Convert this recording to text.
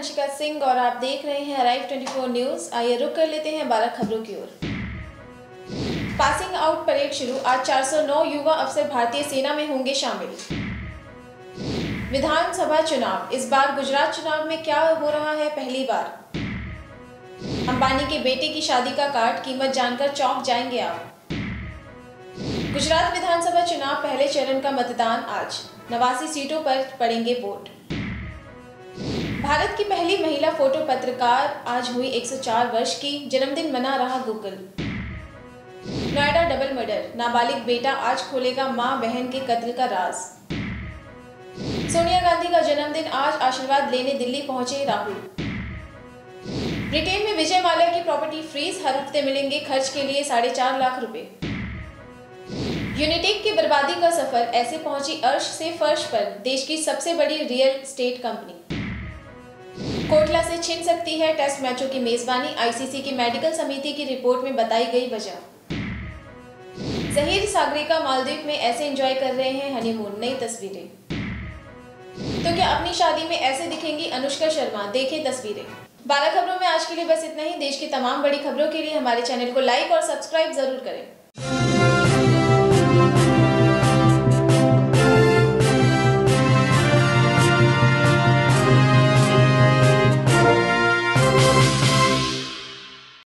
आप देख रहे हैं अराइव 24 न्यूज़। आइए रुक कर लेते हैं बारह खबरों की ओर। पासिंग आउट परेड शुरू। आज 409 युवा अफसर भारतीय सेना में होंगे शामिल। विधानसभा चुनाव। इस बार गुजरात चुनाव में क्या हो रहा है पहली बार? अंबानी के बेटे की शादी का कार्ड, कीमत जानकर चौंक जाएँगे आप। गुजरात विधानसभा चुनाव पहले चरण का मतदान आज। नवासी सीटों पर पड़ेंगे वोट। भारत की पहली महिला फ़ोटो पत्रकार आज हुई 104 वर्ष की, जन्मदिन मना रहा गूगल नोएडा डबल मर्डर, नाबालिग बेटा आज खोलेगा माँ बहन के कत्ल का राज। सोनिया गांधी का जन्मदिन आज आशीर्वाद लेने दिल्ली पहुँचे राहुल। ब्रिटेन में विजय माल्या की प्रॉपर्टी फ्रीज हर हफ़्ते मिलेंगे, खर्च के लिए साढ़े चार लाख रुपए। यूनिटेक की बर्बादी का सफ़र, ऐसे पहुँची अर्श से फर्श पर, देश की सबसे बड़ी रियल स्टेट कंपनी। कोटला से छिन सकती है टेस्ट मैचों की मेजबानी। आईसीसी की मेडिकल समिति की रिपोर्ट में बताई गई वजह। जहीर सागरिका मालदीव में ऐसे एंजॉय कर रहे हैं हनीमून। नई तस्वीरें। तो क्या अपनी शादी में ऐसे दिखेंगी अनुष्का शर्मा? देखें तस्वीरें। बारह खबरों में आज के लिए बस इतना ही। देश की तमाम बड़ी खबरों के लिए हमारे चैनल को लाइक और सब्सक्राइब ज़रूर करें।